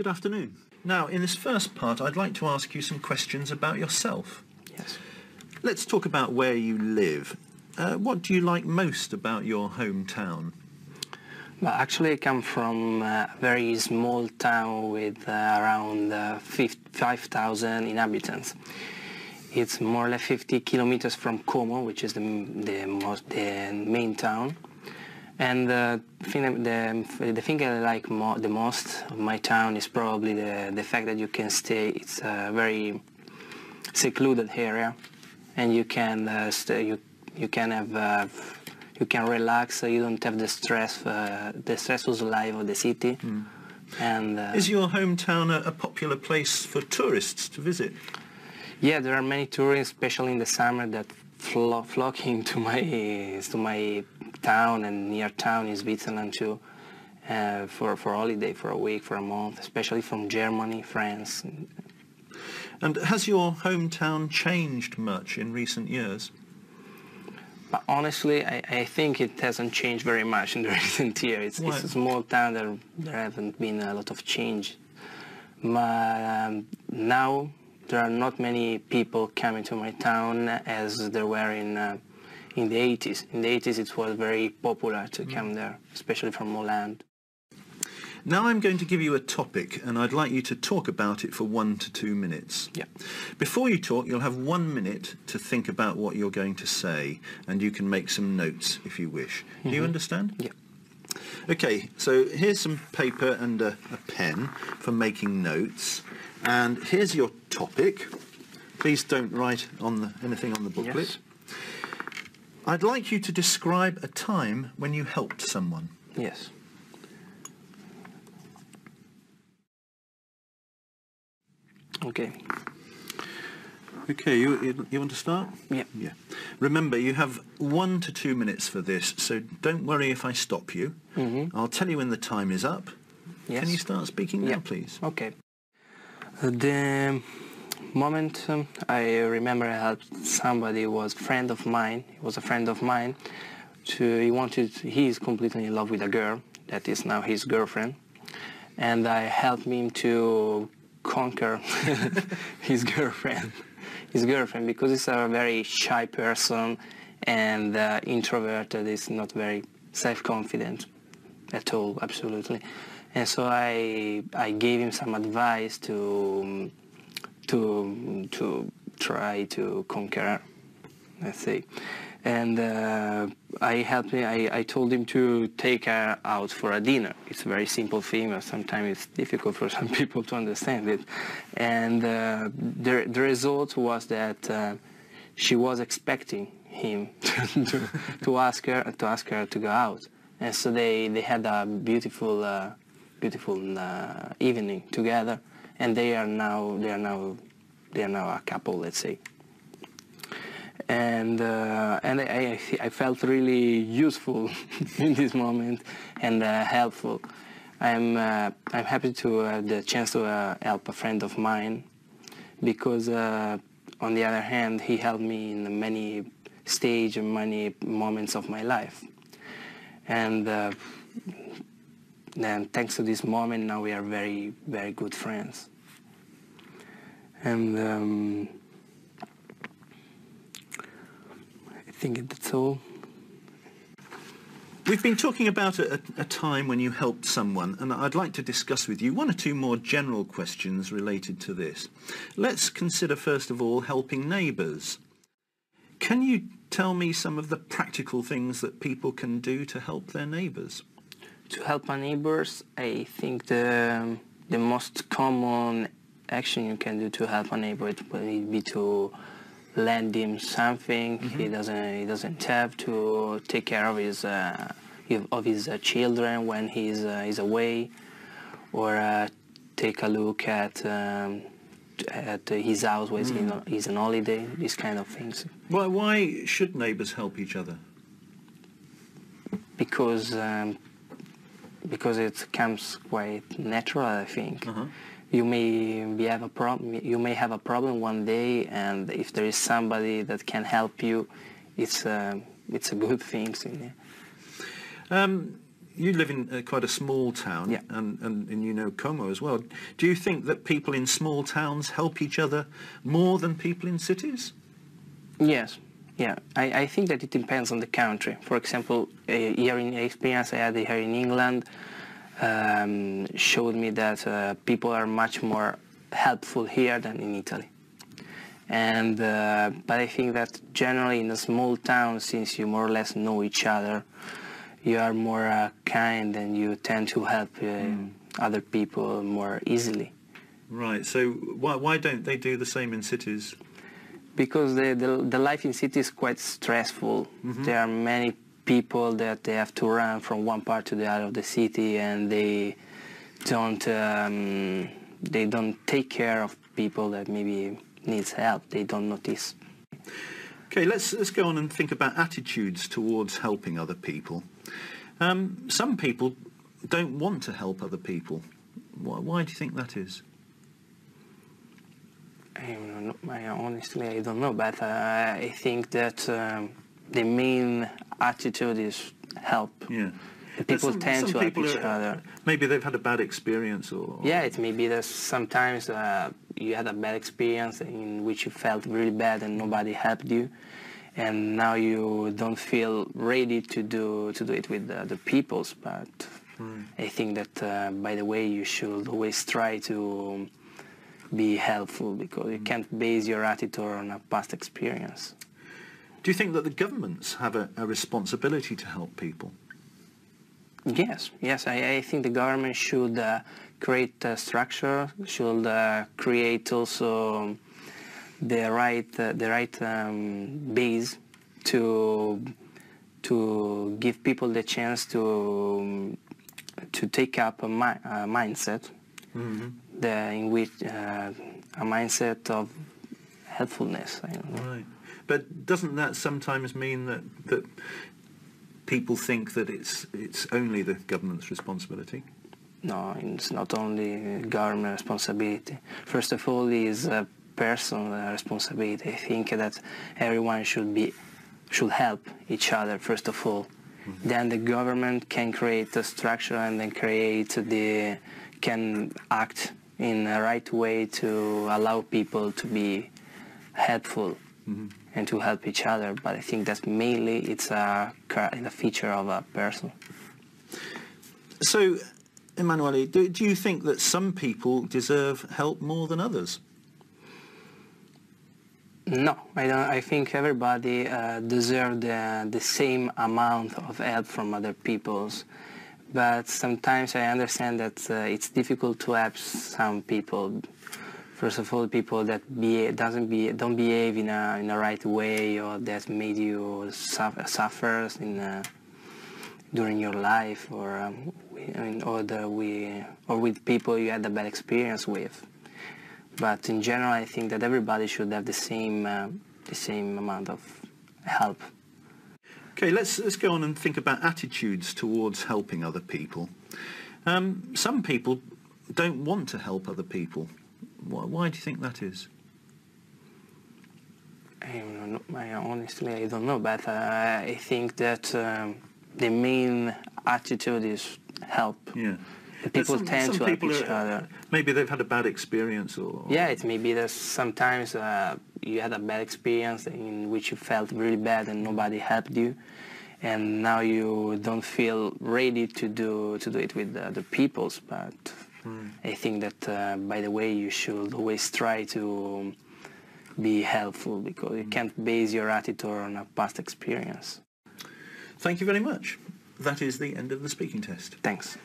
Good afternoon. Now, in this first part, I'd like to ask you some questions about yourself. Yes. Let's talk about where you live. Uh, what do you like most about your hometown? Well, actually, I come from a very small town with uh, around uh, 5,000 inhabitants. It's more or less 50 kilometers from Como, which is the, the, most, the main town. And the thing, the, the thing I like mo the most of my town is probably the, the fact that you can stay. It's a very secluded area, and you can uh, stay, you you can have uh, you can relax. So you don't have the stress, uh, the stressful life of the city. Mm. And uh, is your hometown a, a popular place for tourists to visit? Yeah, there are many tourists, especially in the summer, that flo flocking to my to my town and near town in Switzerland too, uh, for for holiday, for a week, for a month, especially from Germany, France. And has your hometown changed much in recent years? But honestly, I, I think it hasn't changed very much in the recent years. It's, it's, a small town. There, there haven't been a lot of change. But um, now there are not many people coming to my town as there were in uh, in the 80s. In the 80s, it was very popular to mm. come there, especially from Holland. Now I'm going to give you a topic and I'd like you to talk about it for one to two minutes. Yeah. Before you talk, you'll have one minute to think about what you're going to say and you can make some notes if you wish. Mm-hmm. Do you mm-hmm. understand? Yeah. Okay, so here's some paper and a, a pen for making notes. And here's your topic. Please don't write on the, anything on the booklet. Yes. I'd like you to describe a time when you helped someone. Yes. Okay. Okay, you, you, you want to start? Yeah. Yeah. Remember, you have one to two minutes for this, so don't worry if I stop you. Mm-hmm. I'll tell you when the time is up. Yes. Can you start speaking now, yeah. please? Okay. The moment um, I remember I helped somebody was friend of mine. He was a friend of mine. To, he wanted, he is completely in love with a girl that is now his girlfriend. And I helped him to conquer his girlfriend, his girlfriend, because he's a very shy person and uh, introverted. He's not very self-confident at all, absolutely. And so I, I gave him some advice to, um, to, to try to conquer, let's say and uh, I helped me. I, I told him to take her out for a dinner. It's a very simple thing, but sometimes it's difficult for some people to understand it. And uh, the the result was that uh, she was expecting him to, to ask her to ask her to go out, and so they they had a beautiful uh, beautiful uh, evening together, and they are now they are now they are now a couple, let's say and uh, and I, I, felt really useful in this moment and uh, helpful. I'm uh, I'm happy to have the chance to uh, help a friend of mine because uh, on the other hand he helped me in many stage and many moments of my life and then thanks to this moment now we are very very good friends and um, I think that's all. We've been talking about a, a, time when you helped someone, and I'd like to discuss with you one or two more general questions related to this. Let's consider, first of all, helping neighbours. Can you tell me some of the practical things that people can do to help their neighbours? To help our neighbours, I think the, the most common action you can do to help a neighbour would be to lend him something. Mm-hmm. He doesn't he doesn't have to take care of his uh, of his uh, children when he's uh, he's away, or uh, take a look at. Um, at his house when mm. he's on holiday, these kind of things. Why, why should neighbors help each other? Because um, because it comes quite natural, I think. Uh-huh you may be have a problem you may have a problem one day and if there is somebody that can help you it's a, it's a good thing um, you live in uh, quite a small town, Yeah. and, and, and you know Como as well. Do you think that people in small towns help each other more than people in cities? Yes, yeah. I, I think that it depends on the country. For example, uh, here in experience I had here in England um, showed me that uh, people are much more helpful here than in Italy. And uh, but I think that generally in a small town, since you more or less know each other, you are more uh, kind and you tend to help uh, other people more easily. Right. So why why don't they do the same in cities? Because the, the, the life in city is quite stressful. There are many people that they have to run from one part to the other of the city, and they don't um, they don't take care of people that maybe needs help. They don't notice. Okay, let's let's go on and think about attitudes towards helping other people. Um, some people don't want to help other people. Why, why do you think that is? I honestly I don't know, but uh, I think that um, the main attitude is help. Yeah. People Some- tend some to help people each are- other. Maybe they've had a bad experience, or Yeah, it may be that sometimes uh, you had a bad experience in which you felt really bad and nobody helped you, and now you don't feel ready to do to do it with the, the peoples. But I think that uh, by the way, you should always try to be helpful because you can't base your attitude on a past experience. Do you think that the governments have a, a responsibility to help people? Yes, yes. I, I think the government should uh, create a structure, should uh, create also the right uh, the right um, base to to give people the chance to to take up a, mi- a mindset the, in which uh, a mindset of helpfulness. I don't know. Right. But doesn't that sometimes mean that that people think that it's it's only the government's responsibility? No, it's not only government responsibility. First of all, is a personal responsibility. I think that everyone should be should help each other first of all. Then the government can create a structure and then create the can act in a right way to allow people to be helpful and to help each other. But I think that mainly it's a, a feature of a person. So, Emanuele, do, do you think that some people deserve help more than others? No, I don't. I think everybody uh, deserves the, the same amount of help from other peoples, but sometimes I understand that uh, it's difficult to help some people. First of all, people that be, doesn't be don't behave in a in a right way or that made you suffer, suffer in uh during your life, or um, or we or with people you had a bad experience with. But in general, I think that everybody should have the same uh, the same amount of help. Okay, let's let's go on and think about attitudes towards helping other people. Um, some people don't want to help other people. Why, why do you think that is? I don't know, I honestly I don't know, but uh, I think that um, the main attitude is help. Yeah. The people Some- tend some to help people each are- other. Maybe they've had a bad experience, or Yeah, it may be that sometimes uh, you had a bad experience in which you felt really bad and nobody helped you, and now you don't feel ready to do to do it with the, the peoples. But I think that uh, by the way, you should always try to be helpful because you can't base your attitude on a past experience. Thank you very much. That is the end of the speaking test. Thanks.